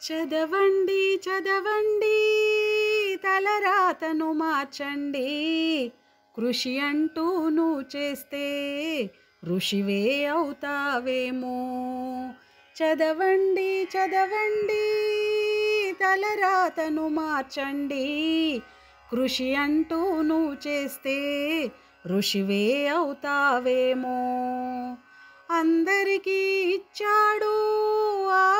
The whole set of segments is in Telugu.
చదవండి చదవండి తలరాతను మార్చండి. కృషి అంటూ నువ్వు చేస్తే ఋషివే అవుతావేమో. చదవండి చదవండి తలరాతను మార్చండి. కృషి అంటూ నువ్వు చేస్తే ఋషివే అవుతావేమో. అందరికీ ఇచ్చాడు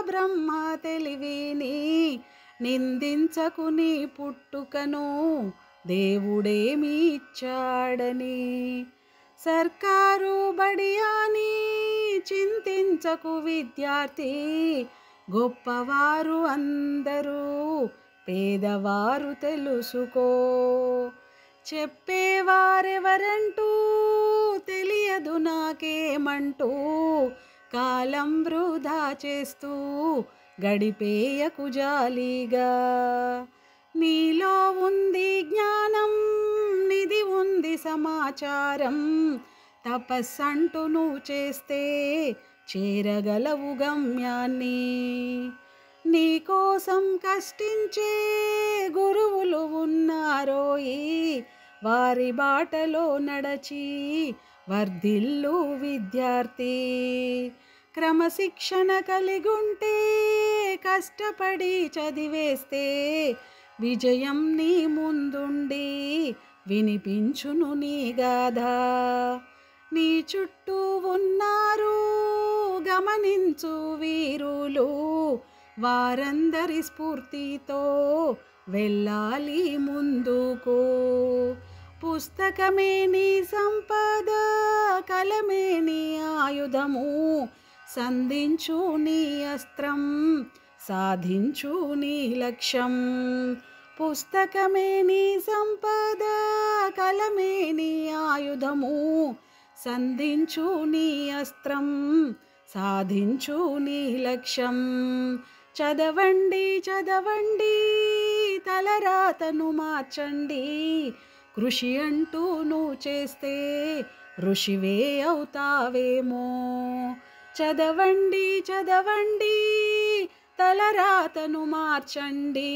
బ్రహ్మ తెలివిని నిందించకు నీ పుట్టుకను దేవుడేమి ఇచ్చాడని సర్కారు బడియాని చింతించకు విద్యార్థి గొప్పవారు అందరూ పేదవారు తెలుసుకో. చెప్పేవారెవరంటూ తెలియదు నాకేమంటూ కాలం వృధా చేస్తూ గడిపేయకు జాలీగా. నీలో ఉంది జ్ఞానం నిధి ఉంది సమాచారం. తపస్సంటూ నువ్వు చేస్తే చేరగలవు గమ్యాన్ని. నీకోసం కష్టించే గురువులు ఉన్నారోయి వారి బాటలో నడచి వర్ధిల్లు విద్యార్థి. క్రమశిక్షణ కలిగుంటే కష్టపడి చదివేస్తే విజయం నీ ముందుండి వినిపించును నీ గాథ. నీ చుట్టూ ఉన్నారు గమనించు వీరులు వారందరి స్ఫూర్తితో వెళ్ళాలి ముందుకు. పుస్తకమే నీ సంపద కలమే నీ ఆయుధము. సంధించు నీ అస్త్రం సాధించు నీ లక్ష్యం. పుస్తకమే నీ సంపద కలమే నీ ఆయుధము. సంధించు నీ అస్త్రం సాధించు నీ లక్ష్యం. చదవండి చదవండి తలరాతను మార్చండి. కృషి అంటూ నువ్వు చేస్తే ఋషివే అవుతావేమో. చదవండి చదవండి తలరాతను మార్చండి.